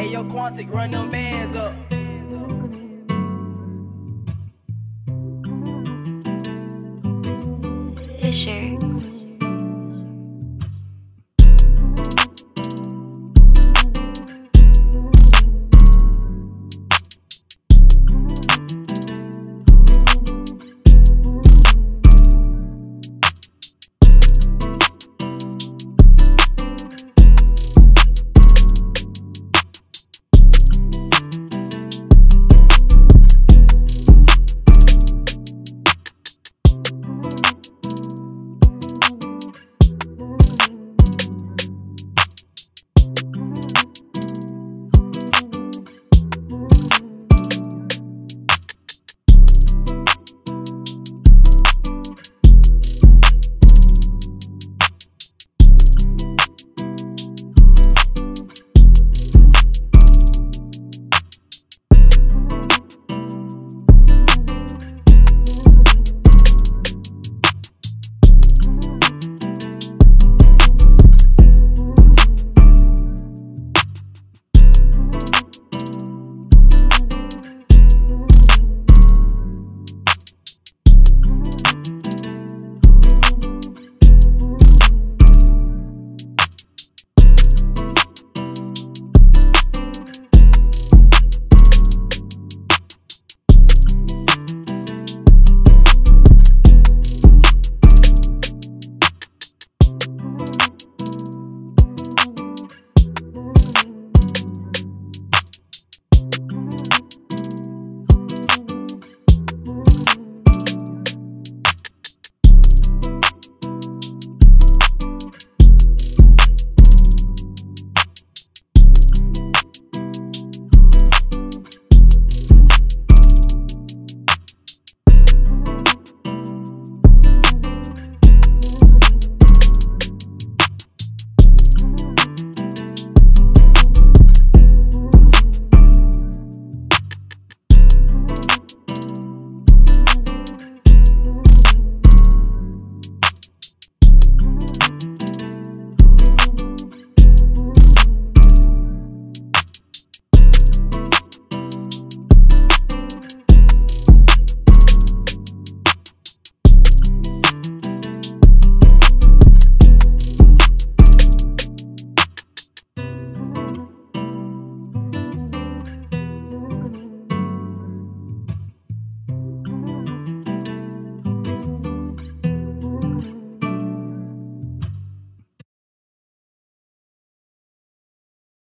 Hey, yo, Quantic, run them bands up. Fisher.